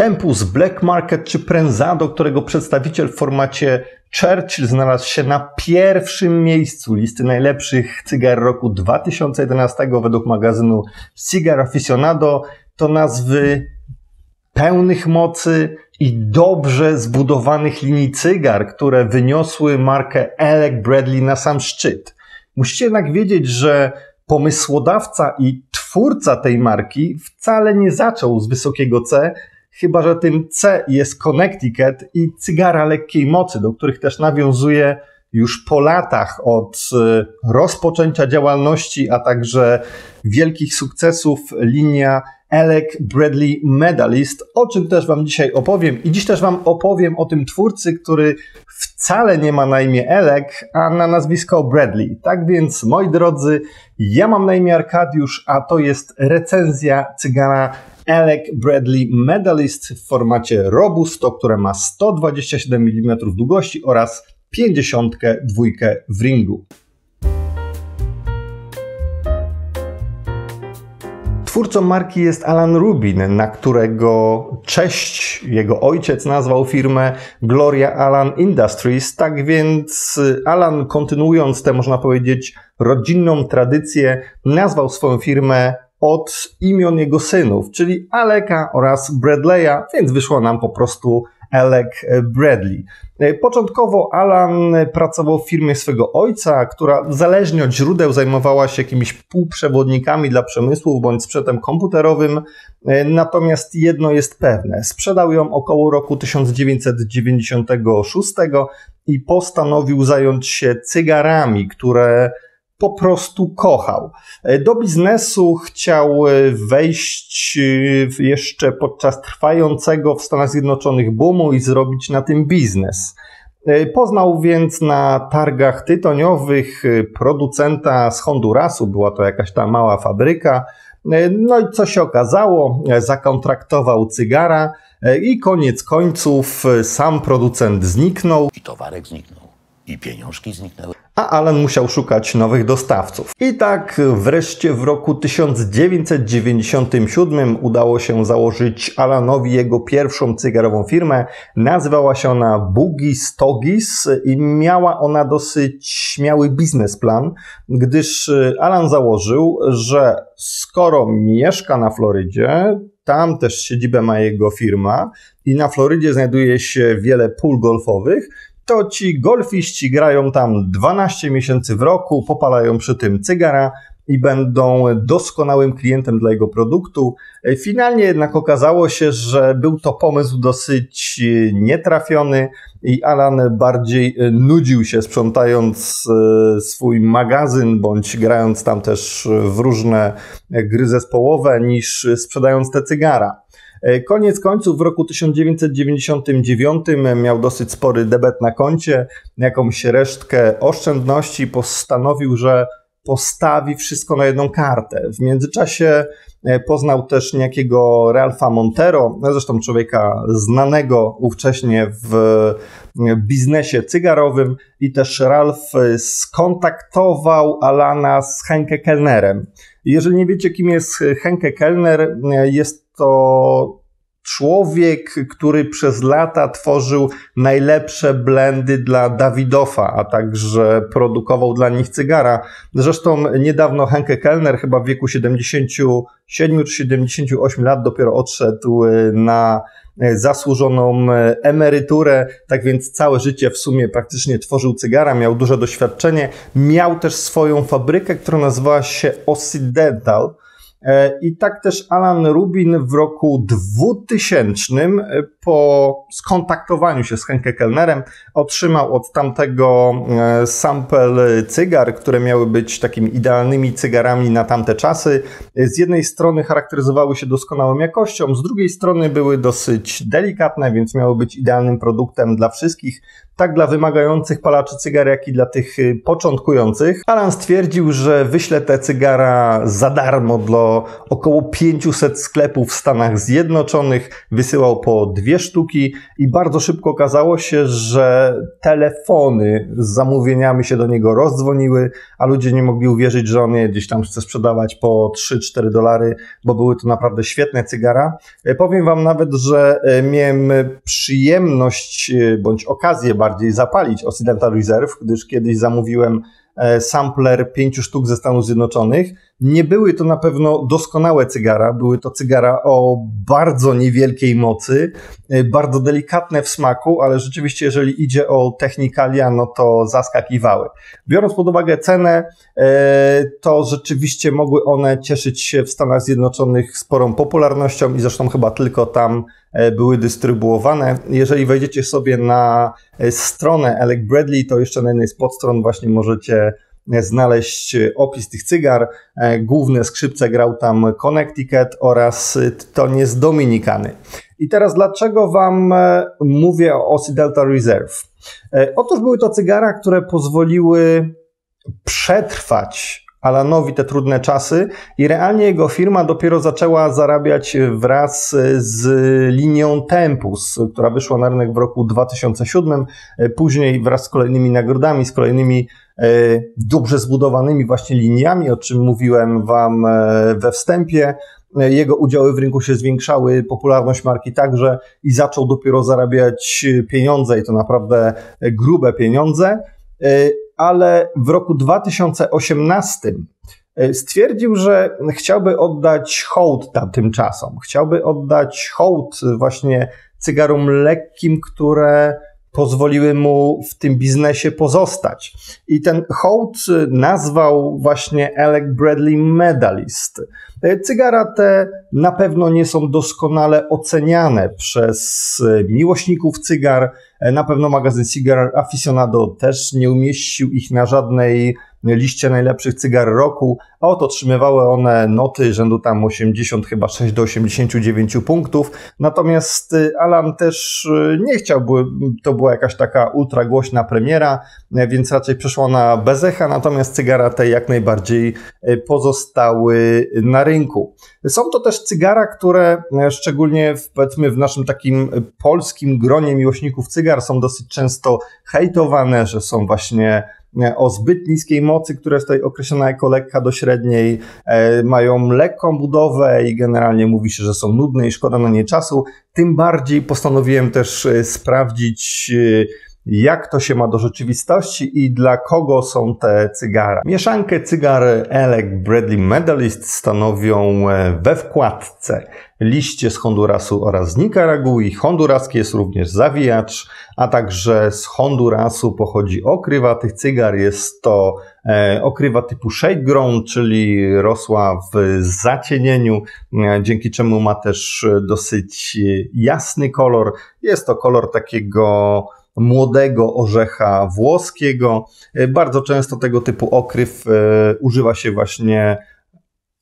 Tempus, Black Market czy Prenzado, którego przedstawiciel w formacie Churchill znalazł się na pierwszym miejscu listy najlepszych cygar roku 2011 według magazynu Cigar Aficionado, to nazwy pełnych mocy i dobrze zbudowanych linii cygar, które wyniosły markę Alec Bradley na sam szczyt. Musicie jednak wiedzieć, że pomysłodawca i twórca tej marki wcale nie zaczął z wysokiego C, chyba że tym C jest Connecticut i cygara lekkiej mocy, do których też nawiązuje już po latach od e, rozpoczęcia działalności, a także wielkich sukcesów linia Alec Bradley Medalist, o czym też Wam dzisiaj opowiem. I dziś też Wam opowiem o tym twórcy, który wcale nie ma na imię Alec, a na nazwisko Bradley. Tak więc, moi drodzy, ja mam na imię Arkadiusz, a to jest recenzja cygara Alec Bradley Medalist w formacie Robusto, które ma 127 mm długości oraz 52 w ringu. Twórcą marki jest Alan Rubin, na którego cześć jego ojciec nazwał firmę Gloria Alan Industries. Tak więc Alan, kontynuując tę, można powiedzieć, rodzinną tradycję, nazwał swoją firmę od imion jego synów, czyli Aleka oraz Bradley'a, więc wyszło nam po prostu Alec Bradley. Początkowo Alan pracował w firmie swego ojca, która zależnie od źródeł zajmowała się jakimiś półprzewodnikami dla przemysłu bądź sprzętem komputerowym. Natomiast jedno jest pewne: sprzedał ją około roku 1996 i postanowił zająć się cygarami, które po prostu kochał. E, do biznesu chciał e, wejść e, jeszcze podczas trwającego w Stanach Zjednoczonych boomu i zrobić na tym biznes. Poznał więc na targach tytoniowych producenta z Hondurasu, była to jakaś ta mała fabryka. No i co się okazało? Zakontraktował cygara i koniec końców sam producent zniknął. I towarek zniknął. I pieniążki zniknęły a Alan musiał szukać nowych dostawców. I tak wreszcie w roku 1997 udało się założyć Alanowi jego pierwszą cygarową firmę. Nazywała się ona Boogie Stogis i miała ona dosyć śmiały biznesplan, gdyż Alan założył, że skoro mieszka na Florydzie, tam też siedzibę ma jego firma i na Florydzie znajduje się wiele pól golfowych, to ci golfiści grają tam 12 miesięcy w roku, popalają przy tym cygara i będą doskonałym klientem dla jego produktu. Finalnie jednak okazało się, że był to pomysł dosyć nietrafiony i Alan bardziej nudził się sprzątając e, swój magazyn bądź grając tam też w różne gry zespołowe niż sprzedając te cygara. E, koniec końców w roku 1999 miał dosyć spory debet na koncie, jakąś resztkę oszczędności, postanowił, że postawi wszystko na jedną kartę. W międzyczasie e, poznał też niejakiego Ralfa Montero, no zresztą człowieka znanego ówcześnie w biznesie cygarowym i też Ralf skontaktował Alana z Henke Kellnerem. Jeżeli nie wiecie, kim jest Henke Kellner, jest to człowiek, który przez lata tworzył najlepsze blendy dla Dawidofa, a także produkował dla nich cygara. Zresztą niedawno Henke Kellner, chyba w wieku 77 czy 78 lat, dopiero odszedł na zasłużoną emeryturę, tak więc całe życie w sumie praktycznie tworzył cygara, miał duże doświadczenie. Miał też swoją fabrykę, która nazywała się Occidental I tak też Alan Rubin w roku 2000 e, po skontaktowaniu się z Henke Kellnerem otrzymał od tamtego e, sample cygar, które miały być takimi idealnymi cygarami na tamte czasy. Z jednej strony charakteryzowały się doskonałą jakością, z drugiej strony były dosyć delikatne, więc miały być idealnym produktem dla wszystkich tak dla wymagających palaczy cygar, jak i dla tych początkujących. Alan stwierdził, że wyśle te cygara za darmo dla około 500 sklepów w Stanach Zjednoczonych, wysyłał po dwie sztuki i bardzo szybko okazało się, że telefony z zamówieniami się do niego rozdzwoniły, a ludzie nie mogli uwierzyć, że on je gdzieś tam chce sprzedawać po 3-4 dolary, bo były to naprawdę świetne cygara. E, powiem Wam nawet, że e, miałem przyjemność e, bądź okazję bardziej zapalić Occidental Reserve, gdyż kiedyś zamówiłem sampler pięciu sztuk ze Stanów Zjednoczonych. Nie były to na pewno doskonałe cygara, były to cygara o bardzo niewielkiej mocy, e, bardzo delikatne w smaku, ale rzeczywiście jeżeli idzie o technikalia, no to zaskakiwały. Biorąc pod uwagę cenę, e, to rzeczywiście mogły one cieszyć się w Stanach Zjednoczonych sporą popularnością i zresztą chyba tylko tam E, były dystrybuowane. Jeżeli wejdziecie sobie na e, stronę Alec Bradley, to jeszcze na jednej z podstron właśnie możecie e, znaleźć opis tych cygar. Główne skrzypce grał tam Connecticut oraz Tonie z Dominikany. I teraz dlaczego Wam mówię o Occidental Reserve? Otóż były to cygara, które pozwoliły przetrwać Alanowi te trudne czasy i realnie jego firma dopiero zaczęła zarabiać wraz z linią Tempus, która wyszła na rynek w roku 2007, później wraz z kolejnymi nagrodami, z kolejnymi e, dobrze zbudowanymi właśnie liniami, o czym mówiłem Wam e, we wstępie. Jego udziały w rynku się zwiększały, popularność marki także i zaczął dopiero zarabiać pieniądze i to naprawdę grube pieniądze. Ale w roku 2018 e, stwierdził, że chciałby oddać hołd tamtym czasom. Chciałby oddać hołd właśnie cygarom lekkim, które pozwoliły mu w tym biznesie pozostać. I ten hołd nazwał właśnie Alec Bradley Medalist. Cygara te na pewno nie są doskonale oceniane przez miłośników cygar, na pewno magazyn Cigar Aficionado też nie umieścił ich na żadnej liście najlepszych cygar roku, a otrzymywały one noty rzędu tam 80 chyba 6 do 89 punktów. Natomiast y, Alan też y, nie chciał, by to była jakaś taka ultra głośna premiera, y, więc raczej przeszła na bezecha, natomiast cygara te jak najbardziej pozostały na rynku. Są to też cygara, które szczególnie w, powiedzmy w naszym takim polskim gronie miłośników cygar są dosyć często hejtowane, że są właśnie o zbyt niskiej mocy, która jest tutaj określona jako lekka do średniej, e, mają lekką budowę i generalnie mówi się, że są nudne i szkoda na nie czasu. Tym bardziej postanowiłem też e, sprawdzić e, jak to się ma do rzeczywistości i dla kogo są te cygara. Mieszankę cygar Alec Bradley Medalist stanowią we wkładce liście z Hondurasu oraz z Nikaragui. Honduraski jest również zawijacz, a także z Hondurasu pochodzi okrywa tych cygar. Jest to e, okrywa typu shade grown, czyli rosła w zacienieniu, e, dzięki czemu ma też dosyć jasny kolor. Jest to kolor takiego młodego orzecha włoskiego. E, bardzo często tego typu okryw używa się właśnie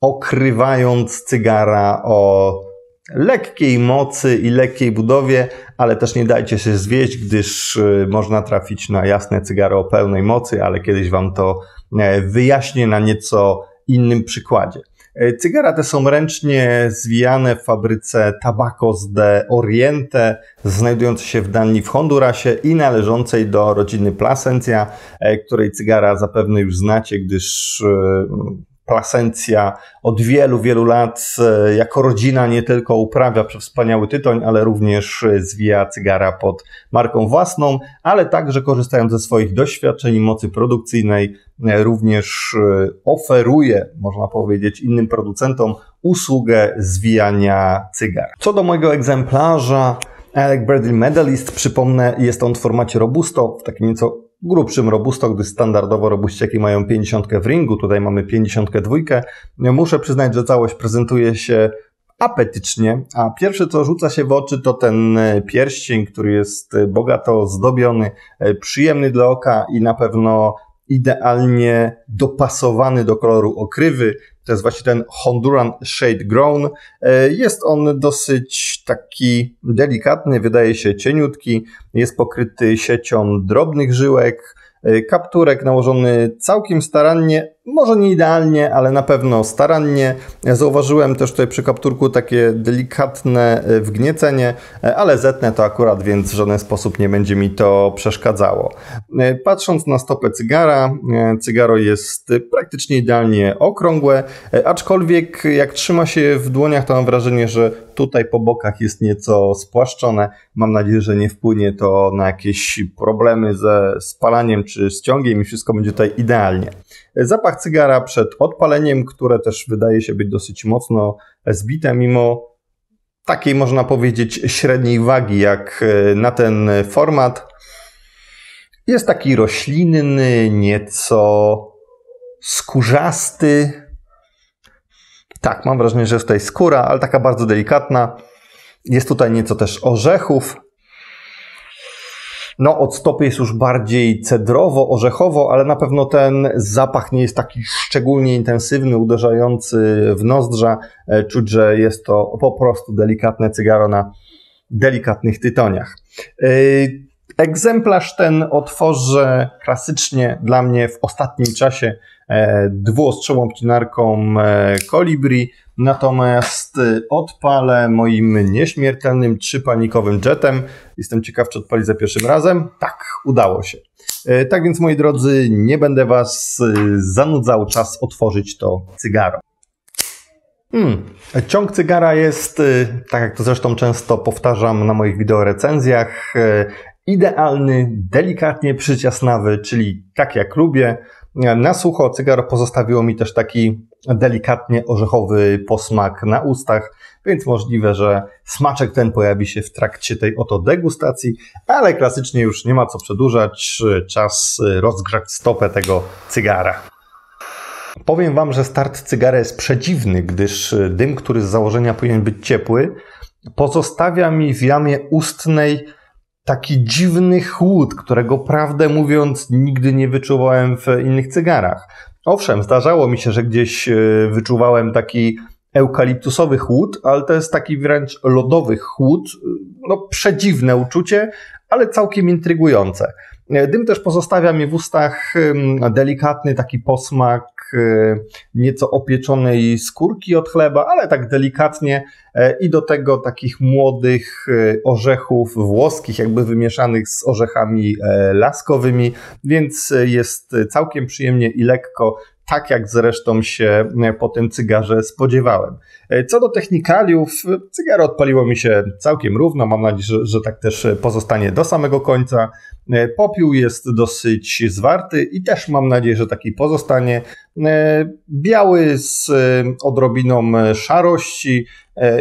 okrywając cygara o lekkiej mocy i lekkiej budowie, ale też nie dajcie się zwieść, gdyż y, można trafić na jasne cygaro o pełnej mocy, ale kiedyś Wam to e, wyjaśnię na nieco innym przykładzie. E, cygara te są ręcznie zwijane w fabryce Tabacos de Oriente, znajdującej się w Danii w Hondurasie i należącej do rodziny Plasencia, e, której cygara zapewne już znacie, gdyż Plasencja od wielu, wielu lat e, jako rodzina nie tylko uprawia wspaniały tytoń, ale również e, zwija cygara pod marką własną, ale także korzystając ze swoich doświadczeń i mocy produkcyjnej, e, również oferuje, można powiedzieć, innym producentom usługę zwijania cygar. Co do mojego egzemplarza, Alec Bradley Medalist, przypomnę, jest on w formacie robusto, w takim nieco grubszym robusto, gdy standardowo robuściaki mają 50 w ringu, tutaj mamy 52. Muszę przyznać, że całość prezentuje się apetycznie, a pierwsze co rzuca się w oczy to ten pierścień, który jest bogato zdobiony, przyjemny dla oka i na pewno idealnie dopasowany do koloru okrywy. To jest właśnie ten Honduran Shade Grown. E, jest on dosyć taki delikatny, wydaje się cieniutki. Jest pokryty siecią drobnych żyłek. E, kapturek nałożony całkiem starannie, może nie idealnie, ale na pewno starannie. Zauważyłem też tutaj przy kapturku takie delikatne e, wgniecenie, e, ale zetnę to akurat, więc w żaden sposób nie będzie mi to przeszkadzało. E, patrząc na stopę cygara, cygaro jest praktycznie idealnie okrągłe, aczkolwiek jak trzyma się w dłoniach, to mam wrażenie, że tutaj po bokach jest nieco spłaszczone. Mam nadzieję, że nie wpłynie to na jakieś problemy ze spalaniem czy ściągiem i wszystko będzie tutaj idealnie. Zapach cygara przed odpaleniem, które też wydaje się być dosyć mocno zbite, mimo takiej można powiedzieć średniej wagi jak e, na ten format. Jest taki roślinny, nieco skórzasty. Tak, mam wrażenie, że jest tutaj skóra, ale taka bardzo delikatna. Jest tutaj nieco też orzechów. No, od stopy jest już bardziej cedrowo, orzechowo, ale na pewno ten zapach nie jest taki szczególnie intensywny, uderzający w nozdrza. E, czuć, że jest to po prostu delikatne cygaro na delikatnych tytoniach. E, egzemplarz ten otworzę klasycznie dla mnie w ostatnim czasie e, dwuostrzową obcinarką Colibri, natomiast odpalę moim nieśmiertelnym trzypanikowym jetem. Jestem ciekaw, czy odpali za pierwszym razem. Tak, udało się. E, tak więc, moi drodzy, nie będę Was e, zanudzał, czas otworzyć to cygaro. Hmm. Ciąg cygara jest, tak jak to zresztą często powtarzam na moich wideorecenzjach, idealny, delikatnie przyciasnawy, czyli tak jak lubię. Na sucho cygaro pozostawiło mi też taki delikatnie orzechowy posmak na ustach, więc możliwe, że smaczek ten pojawi się w trakcie tej oto degustacji, ale klasycznie już nie ma co przedłużać, czas rozgrzać stopę tego cygara. Powiem Wam, że start cygara jest przedziwny, gdyż dym, który z założenia powinien być ciepły, pozostawia mi w jamie ustnej taki dziwny chłód, którego prawdę mówiąc nigdy nie wyczuwałem w innych cygarach. Owszem, zdarzało mi się, że gdzieś e, wyczuwałem taki eukaliptusowy chłód, ale to jest taki wręcz lodowy chłód. No, przedziwne uczucie, ale całkiem intrygujące. E, dym też pozostawia mi w ustach delikatny taki posmak e, nieco opieczonej skórki od chleba, ale tak delikatnie i do tego takich młodych orzechów włoskich, jakby wymieszanych z orzechami laskowymi, więc jest całkiem przyjemnie i lekko tak jak zresztą się e, po tym cygarze spodziewałem. E, co do technikaliów, cygaro odpaliło mi się całkiem równo. Mam nadzieję, że, tak też pozostanie do samego końca. E, popiół jest dosyć zwarty i też mam nadzieję, że taki pozostanie. Biały z odrobiną szarości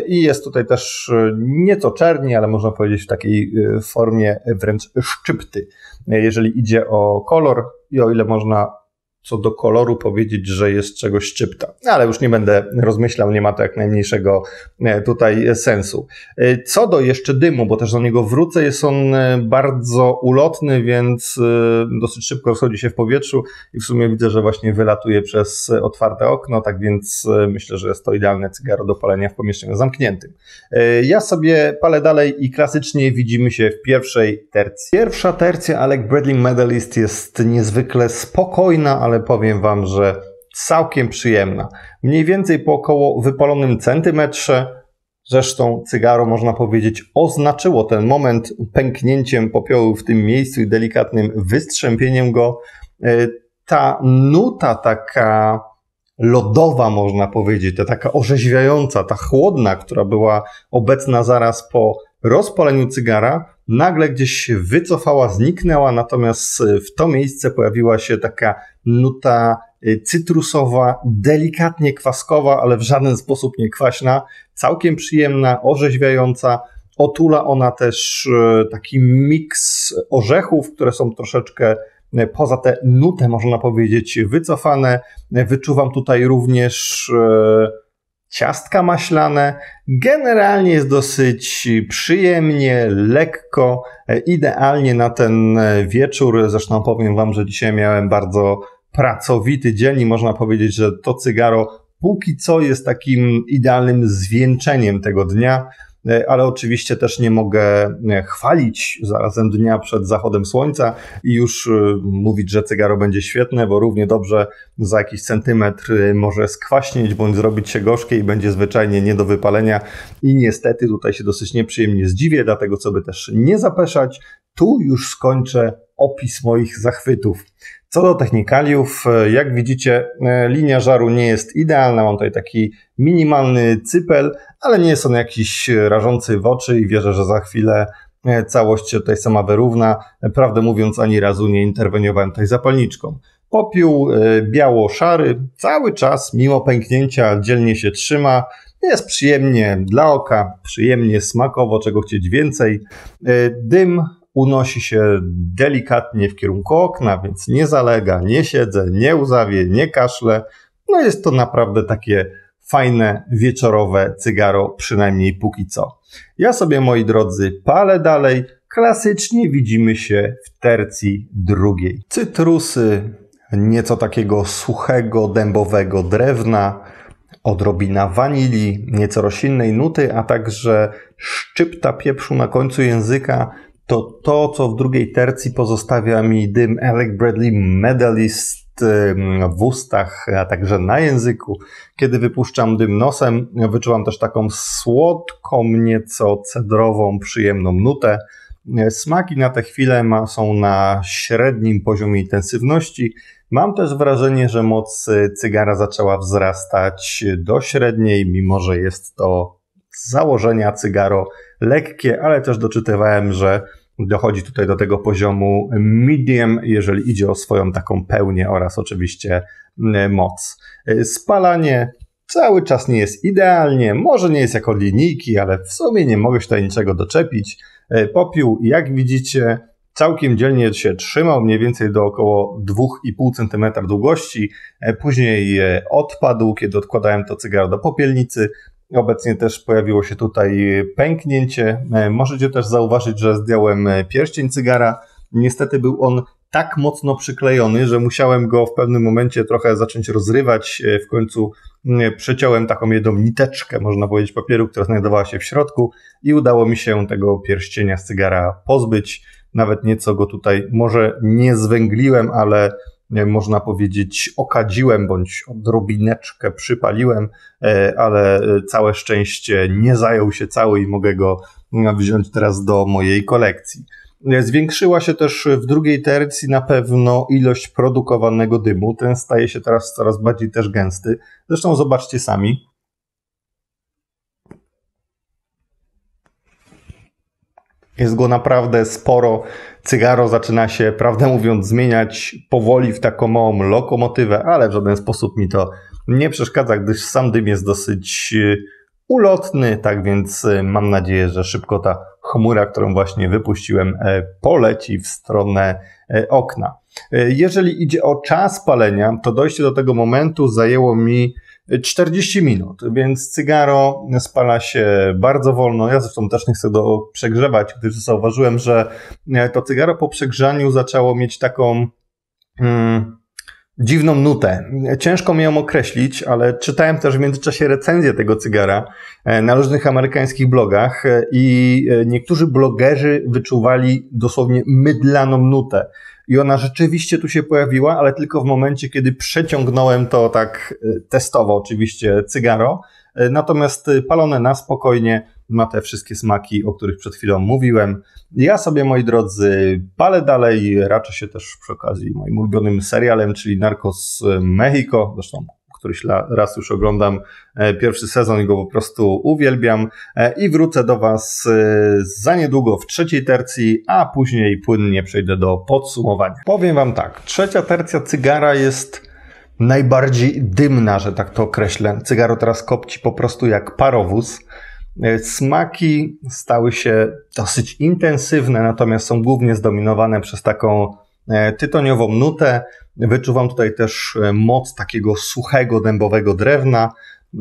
i jest tutaj też nieco czerni, ale można powiedzieć w takiej formie wręcz szczypty, jeżeli idzie o kolor i o ile można co do koloru powiedzieć, że jest czegoś szczypta. Ale już nie będę rozmyślał, nie ma to jak najmniejszego e, tutaj sensu. E, co do jeszcze dymu, bo też do niego wrócę, jest on e, bardzo ulotny, więc dosyć szybko rozchodzi się w powietrzu i w sumie widzę, że właśnie wylatuje przez otwarte okno, tak więc myślę, że jest to idealne cygaro do palenia w pomieszczeniu zamkniętym. Ja sobie palę dalej i klasycznie widzimy się w pierwszej tercji. Pierwsza tercja Alec Bradley Medalist jest niezwykle spokojna, ale ale powiem Wam, że całkiem przyjemna. Mniej więcej po około wypalonym centymetrze, zresztą cygaro można powiedzieć oznaczyło ten moment pęknięciem popiołu w tym miejscu i delikatnym wystrzępieniem go. E, ta nuta taka lodowa, można powiedzieć, ta taka orzeźwiająca, ta chłodna, która była obecna zaraz po rozpaleniu cygara, nagle gdzieś się wycofała, zniknęła, natomiast w to miejsce pojawiła się taka nuta y, cytrusowa, delikatnie kwaskowa, ale w żaden sposób nie kwaśna, całkiem przyjemna, orzeźwiająca. Otula ona też y, taki miks orzechów, które są troszeczkę poza tę nutę, można powiedzieć, wycofane. Wyczuwam tutaj również ciastka maślane. Generalnie jest dosyć przyjemnie, lekko, idealnie na ten wieczór. Zresztą powiem Wam, że dzisiaj miałem bardzo pracowity dzień i można powiedzieć, że to cygaro póki co jest takim idealnym zwieńczeniem tego dnia. Ale oczywiście też nie mogę chwalić zarazem dnia przed zachodem słońca i już mówić, że cygaro będzie świetne, bo równie dobrze za jakiś centymetr może skwaśnieć bądź zrobić się gorzkie i będzie zwyczajnie nie do wypalenia i niestety tutaj się dosyć nieprzyjemnie zdziwię, dlatego co by też nie zapeszać, tu już skończę opis moich zachwytów. Co do technikaliów, jak widzicie, linia żaru nie jest idealna. Mam tutaj taki minimalny cypel, ale nie jest on jakiś rażący w oczy i wierzę, że za chwilę całość się tutaj sama wyrówna. Prawdę mówiąc, ani razu nie interweniowałem tutaj zapalniczką. Popiół biało-szary cały czas, mimo pęknięcia, dzielnie się trzyma. Jest przyjemnie dla oka, przyjemnie smakowo, czego chcieć więcej. Dym unosi się delikatnie w kierunku okna, więc nie zalega, nie siedzę, nie łzawie, nie kaszle. No jest to naprawdę takie fajne, wieczorowe cygaro, przynajmniej póki co. Ja sobie, moi drodzy, palę dalej. Klasycznie widzimy się w tercji drugiej. Cytrusy, nieco takiego suchego, dębowego drewna, odrobina wanilii, nieco roślinnej nuty, a także szczypta pieprzu na końcu języka, to to, co w drugiej tercji pozostawia mi dym Alec Bradley Medalist w ustach, a także na języku. Kiedy wypuszczam dym nosem, wyczuwam też taką słodką, nieco cedrową, przyjemną nutę. Smaki na tę chwilę ma, są na średnim poziomie intensywności. Mam też wrażenie, że moc cygara zaczęła wzrastać do średniej, mimo że jest to z założenia cygaro lekkie, ale też doczytywałem, że dochodzi tutaj do tego poziomu medium, jeżeli idzie o swoją taką pełnię oraz oczywiście mm, moc. Spalanie cały czas nie jest idealnie, może nie jest jako linijki, ale w sumie nie mogę się tutaj niczego doczepić. Popiół, jak widzicie, całkiem dzielnie się trzymał, mniej więcej do około 2,5 cm długości. Później odpadł, kiedy odkładałem to cygaro do popielnicy. Obecnie też pojawiło się tutaj pęknięcie. E, możecie też zauważyć, że zdjąłem pierścień cygara. Niestety był on tak mocno przyklejony, że musiałem go w pewnym momencie trochę zacząć rozrywać. E, w końcu przeciąłem taką jedną niteczkę, można powiedzieć, papieru, która znajdowała się w środku i udało mi się tego pierścienia z cygara pozbyć. Nawet nieco go tutaj może nie zwęgliłem, ale można powiedzieć, okadziłem bądź odrobineczkę przypaliłem, e, ale całe szczęście nie zajął się cały i mogę go wziąć teraz do mojej kolekcji. Zwiększyła się też w drugiej tercji na pewno ilość produkowanego dymu. Ten staje się teraz coraz bardziej też gęsty. Zresztą zobaczcie sami. Jest go naprawdę sporo. Cygaro zaczyna się, prawdę mówiąc, zmieniać powoli w taką małą lokomotywę, ale w żaden sposób mi to nie przeszkadza, gdyż sam dym jest dosyć y, ulotny, tak więc y, mam nadzieję, że szybko ta chmura, którą właśnie wypuściłem, e, poleci w stronę e, okna. E, jeżeli idzie o czas palenia, to dojście do tego momentu zajęło mi 40 minut, więc cygaro spala się bardzo wolno. Ja zresztą też nie chcę go przegrzewać, gdyż zauważyłem, że to cygaro po przegrzaniu zaczęło mieć taką hmm, dziwną nutę. Ciężko mi ją określić, ale czytałem też w międzyczasie recenzję tego cygara e, na różnych amerykańskich blogach e, i niektórzy blogerzy wyczuwali dosłownie mydlaną nutę. I ona rzeczywiście tu się pojawiła, ale tylko w momencie, kiedy przeciągnąłem to tak e, testowo, oczywiście cygaro. E, natomiast e, palone na spokojnie ma te wszystkie smaki, o których przed chwilą mówiłem. Ja sobie, moi drodzy, palę dalej, raczę się też przy okazji moim ulubionym serialem, czyli Narcos Mexico. Zresztą któryś raz już oglądam e, pierwszy sezon i go po prostu uwielbiam. E, I wrócę do Was e, za niedługo w trzeciej tercji, a później płynnie przejdę do podsumowania. Powiem Wam tak, trzecia tercja cygara jest najbardziej dymna, że tak to określę. Cygaro teraz kopci po prostu jak parowóz. Smaki stały się dosyć intensywne, natomiast są głównie zdominowane przez taką tytoniową nutę. Wyczuwam tutaj też e, moc takiego suchego, dębowego drewna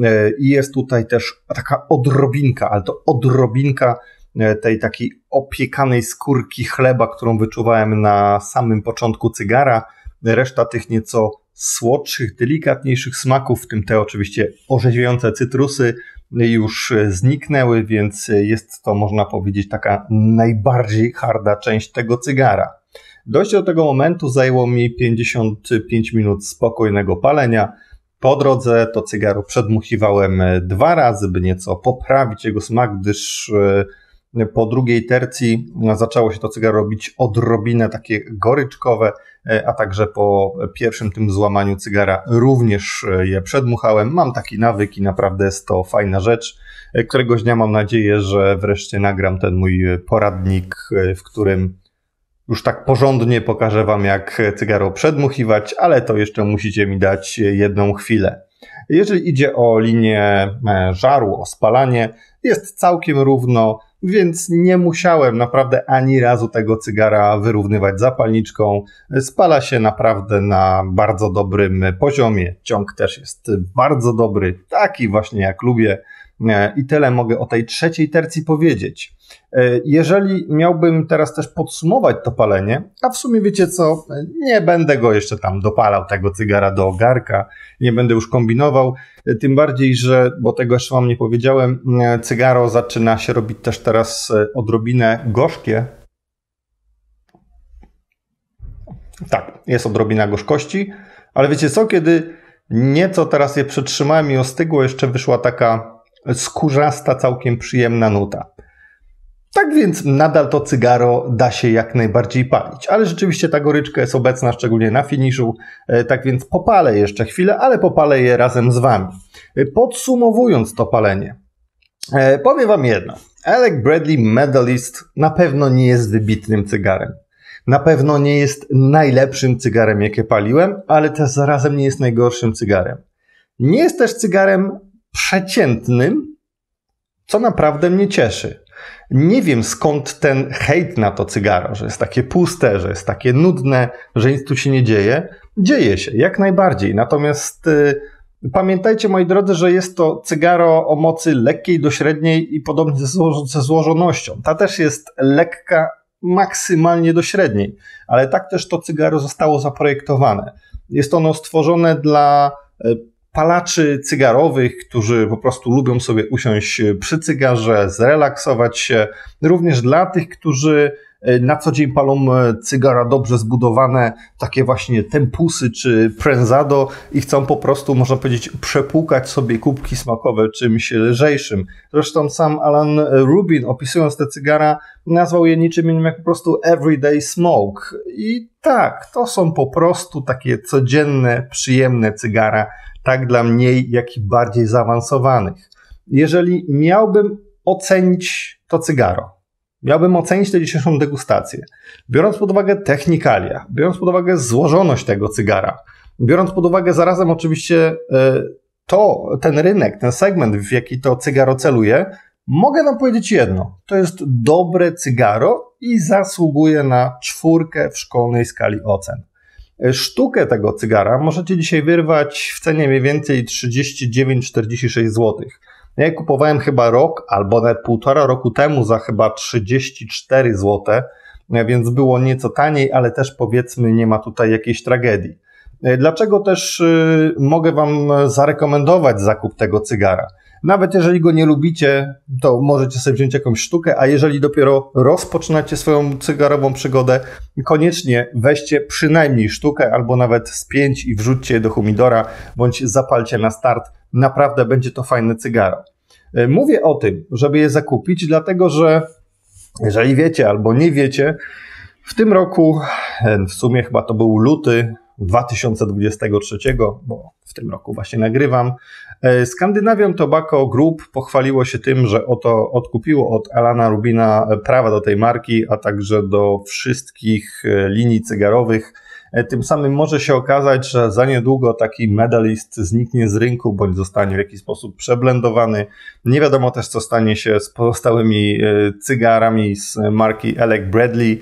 e, i jest tutaj też taka odrobinka, ale to odrobinka e, tej takiej opiekanej skórki chleba, którą wyczuwałem na samym początku cygara. Reszta tych nieco słodszych, delikatniejszych smaków, w tym te oczywiście orzeźwiające cytrusy, już zniknęły, więc jest to, można powiedzieć, taka najbardziej harda część tego cygara. Dojście do tego momentu zajęło mi 55 minut spokojnego palenia. Po drodze to cygaro przedmuchiwałem dwa razy, by nieco poprawić jego smak, gdyż e, po drugiej tercji zaczęło się to cygaro robić odrobinę takie goryczkowe, e, a także po pierwszym tym złamaniu cygara również e, je przedmuchałem. Mam taki nawyk i naprawdę jest to fajna rzecz. Któregoś dnia mam nadzieję, że wreszcie nagram ten mój poradnik, w którym już tak porządnie pokażę Wam, jak cygaro przedmuchiwać, ale to jeszcze musicie mi dać jedną chwilę. Jeżeli idzie o linię e, żaru, o spalanie, jest całkiem równo, więc nie musiałem naprawdę ani razu tego cygara wyrównywać zapalniczką. Spala się naprawdę na bardzo dobrym poziomie. Ciąg też jest bardzo dobry, taki właśnie jak lubię. E, I tyle mogę o tej trzeciej tercji powiedzieć. E, jeżeli miałbym teraz też podsumować to palenie, a w sumie wiecie co, nie będę go jeszcze tam dopalał tego cygara do ogarka, nie będę już kombinował, e, tym bardziej, że, bo tego jeszcze wam nie powiedziałem, cygaro zaczyna się robić też teraz odrobinę gorzkie. Tak, jest odrobina gorzkości, ale wiecie co, kiedy nieco teraz je przetrzymałem i ostygło, jeszcze wyszła taka skórzasta, całkiem przyjemna nuta. Tak więc nadal to cygaro da się jak najbardziej palić, ale rzeczywiście ta goryczka jest obecna, szczególnie na finiszu, e, tak więc popalę jeszcze chwilę, ale popalę je razem z Wami. E, podsumowując to palenie, e, powiem Wam jedno. Alec Bradley Medalist na pewno nie jest wybitnym cygarem. Na pewno nie jest najlepszym cygarem, jakie paliłem, ale też zarazem nie jest najgorszym cygarem. Nie jest też cygarem przeciętnym, co naprawdę mnie cieszy. Nie wiem skąd ten hejt na to cygaro, że jest takie puste, że jest takie nudne, że nic tu się nie dzieje. Dzieje się, jak najbardziej. Natomiast y, pamiętajcie, moi drodzy, że jest to cygaro o mocy lekkiej do średniej i podobnie ze, zło ze złożonością. Ta też jest lekka maksymalnie do średniej, ale tak też to cygaro zostało zaprojektowane. Jest ono stworzone dla y, palaczy cygarowych, którzy po prostu lubią sobie usiąść przy cygarze, zrelaksować się, również dla tych, którzy e, na co dzień palą e, cygara dobrze zbudowane, takie właśnie tempusy czy prenzado i chcą po prostu, można powiedzieć, przepłukać sobie kubki smakowe czymś lżejszym. Zresztą sam Alan Rubin, opisując te cygara, nazwał je niczym innym jak po prostu everyday smoke. I tak, to są po prostu takie codzienne, przyjemne cygara, tak dla mniej, jak i bardziej zaawansowanych. Jeżeli miałbym ocenić to cygaro, miałbym ocenić tę dzisiejszą degustację, biorąc pod uwagę technikalia, biorąc pod uwagę złożoność tego cygara, biorąc pod uwagę zarazem oczywiście e, to, ten rynek, ten segment, w jaki to cygaro celuje, mogę wam powiedzieć jedno. To jest dobre cygaro i zasługuje na czwórkę w szkolnej skali ocen. Sztukę tego cygara możecie dzisiaj wyrwać w cenie mniej więcej 39-46 zł. Ja kupowałem chyba rok albo nawet półtora roku temu za chyba 34 zł, więc było nieco taniej, ale też powiedzmy nie ma tutaj jakiejś tragedii. Dlaczego też y, mogę Wam zarekomendować zakup tego cygara? Nawet jeżeli go nie lubicie, to możecie sobie wziąć jakąś sztukę, a jeżeli dopiero rozpoczynacie swoją cygarową przygodę, koniecznie weźcie przynajmniej sztukę albo nawet z pięć i wrzućcie je do humidora, bądź zapalcie na start. Naprawdę będzie to fajne cygaro. E, mówię o tym, żeby je zakupić, dlatego że jeżeli wiecie albo nie wiecie, w tym roku, e, w sumie chyba to był luty 2023, bo w tym roku właśnie nagrywam. E, Skandinavian Tobacco Group pochwaliło się tym, że oto odkupiło od Alana Rubina prawa do tej marki, a także do wszystkich e, linii cygarowych. E, tym samym może się okazać, że za niedługo taki medalist zniknie z rynku bądź zostanie w jakiś sposób przeblendowany. Nie wiadomo też, co stanie się z pozostałymi cygarami z marki Alec Bradley,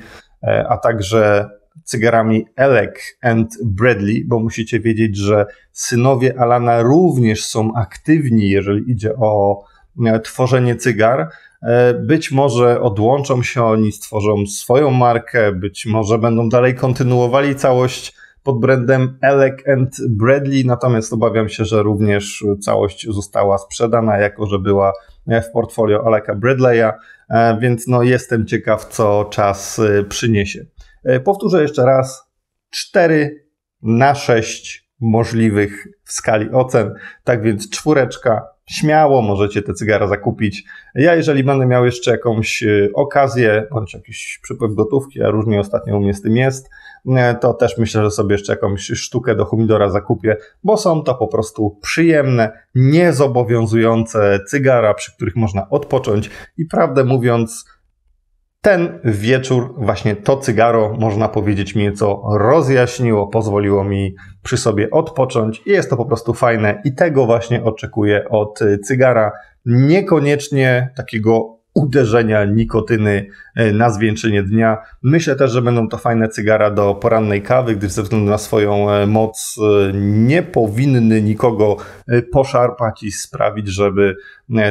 a także cygarami Elec and Bradley, bo musicie wiedzieć, że synowie Alana również są aktywni, jeżeli idzie o e, tworzenie cygar. E, być może odłączą się oni, stworzą swoją markę, być może będą dalej kontynuowali całość pod brandem Elec and Bradley, natomiast obawiam się, że również całość została sprzedana, jako że była w portfolio Aleka Bradley'a, e, więc no jestem ciekaw, co czas e, przyniesie. E, powtórzę jeszcze raz, 4 na 6 możliwych w skali ocen, tak więc czwóreczka, śmiało możecie te cygara zakupić. Ja, jeżeli będę miał jeszcze jakąś e, okazję, bądź jakiś przypływ gotówki, a różnie ostatnio u mnie z tym jest, e, to też myślę, że sobie jeszcze jakąś sztukę do humidora zakupię, bo są to po prostu przyjemne, niezobowiązujące cygara, przy których można odpocząć. I prawdę mówiąc, ten wieczór, właśnie to cygaro, można powiedzieć, mnie co rozjaśniło, pozwoliło mi przy sobie odpocząć i jest to po prostu fajne i tego właśnie oczekuję od cygara. Niekoniecznie takiego uderzenia nikotyny e, na zwieńczenie dnia. Myślę też, że będą to fajne cygara do porannej kawy, gdyż ze względu na swoją e, moc e, nie powinny nikogo poszarpać i sprawić, żeby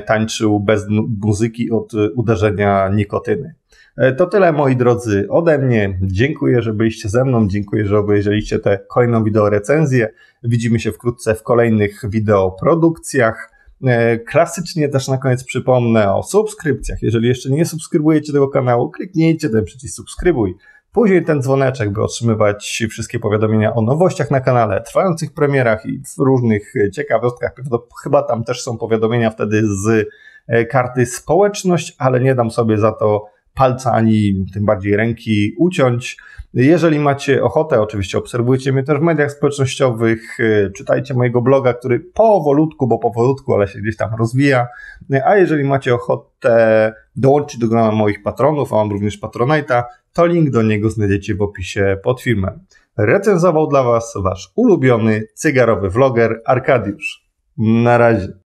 tańczył bez muzyki od uderzenia nikotyny. E, to tyle, moi drodzy, ode mnie. Dziękuję, że byliście ze mną. Dziękuję, że obejrzeliście tę kolejną wideo recenzję. Widzimy się wkrótce w kolejnych wideo produkcjach. E, klasycznie też na koniec przypomnę o subskrypcjach. Jeżeli jeszcze nie subskrybujecie tego kanału, kliknijcie ten przycisk subskrybuj. Później ten dzwoneczek, by otrzymywać wszystkie powiadomienia o nowościach na kanale, trwających premierach i w różnych ciekawostkach. Chyba tam też są powiadomienia wtedy z e, karty społeczność, ale nie dam sobie za to palca ani tym bardziej ręki uciąć. Jeżeli macie ochotę, oczywiście obserwujcie mnie też w mediach społecznościowych, y, czytajcie mojego bloga, który powolutku, bo powolutku, ale się gdzieś tam rozwija. A jeżeli macie ochotę dołączyć do grona moich patronów, a mam również Patronite'a, to link do niego znajdziecie w opisie pod filmem. Recenzował dla Was Wasz ulubiony cygarowy vloger Arkadiusz. Na razie.